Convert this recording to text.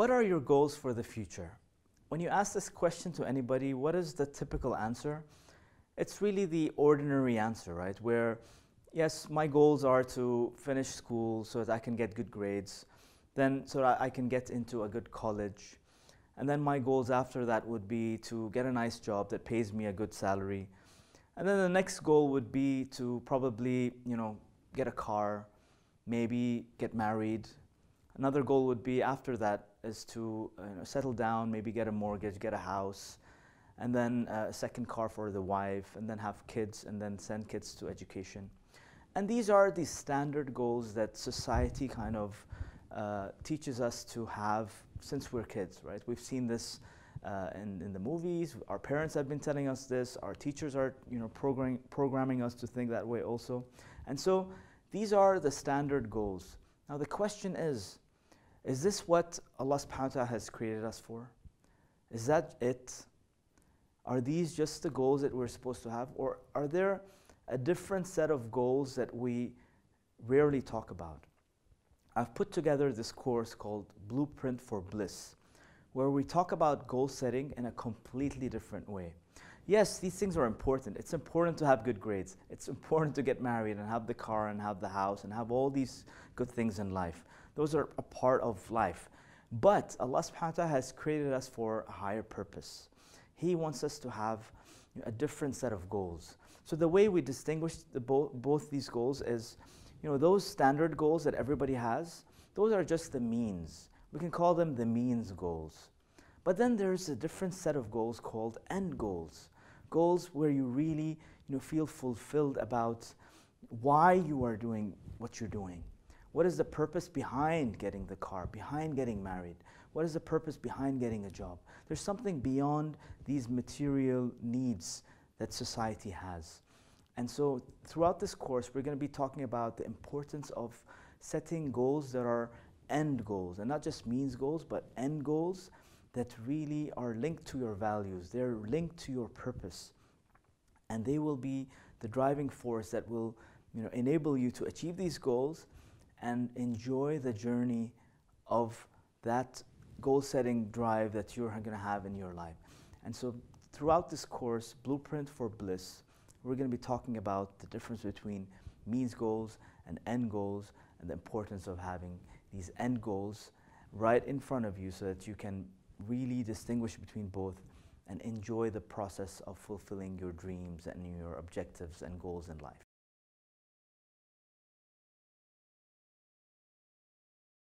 What are your goals for the future? When you ask this question to anybody, what is the typical answer? It's really the ordinary answer, right? Where, yes, my goals are to finish school so that I can get good grades, then so that I can get into a good college. And then my goals after that would be to get a nice job that pays me a good salary. And then the next goal would be to probably, you know, get a car, maybe get married. Another goal would be after that is to uh, you know, settle down, maybe get a mortgage, get a house, and then uh, a second car for the wife, and then have kids, and then send kids to education. And these are the standard goals that society kind of uh, teaches us to have since we're kids, right? We've seen this uh, in, in the movies. Our parents have been telling us this. Our teachers are, you know, programming, programming us to think that way also. And so these are the standard goals. Now the question is, is this what Allah subhanahu wa ta'ala has created us for? Is that it? Are these just the goals that we're supposed to have? Or are there a different set of goals that we rarely talk about? I've put together this course called Blueprint for Bliss, where we talk about goal setting in a completely different way. Yes, these things are important. It's important to have good grades. It's important to get married and have the car and have the house and have all these good things in life. Those are a part of life. But Allah subhanahu wa ta'ala has created us for a higher purpose. He wants us to have a different set of goals. So the way we distinguish the bo both these goals is you know, those standard goals that everybody has, those are just the means. We can call them the means goals. But then there's a different set of goals called end goals. Goals where you really you know, feel fulfilled about why you are doing what you're doing. What is the purpose behind getting the car, behind getting married? What is the purpose behind getting a job? There's something beyond these material needs that society has. And so throughout this course, we're going to be talking about the importance of setting goals that are end goals, and not just means goals, but end goals that really are linked to your values. They're linked to your purpose. And they will be the driving force that will you know, enable you to achieve these goals and enjoy the journey of that goal setting drive that you're going to have in your life. And so throughout this course, Blueprint for Bliss, we're going to be talking about the difference between means goals and end goals and the importance of having these end goals right in front of you so that you can really distinguish between both and enjoy the process of fulfilling your dreams and your objectives and goals in life.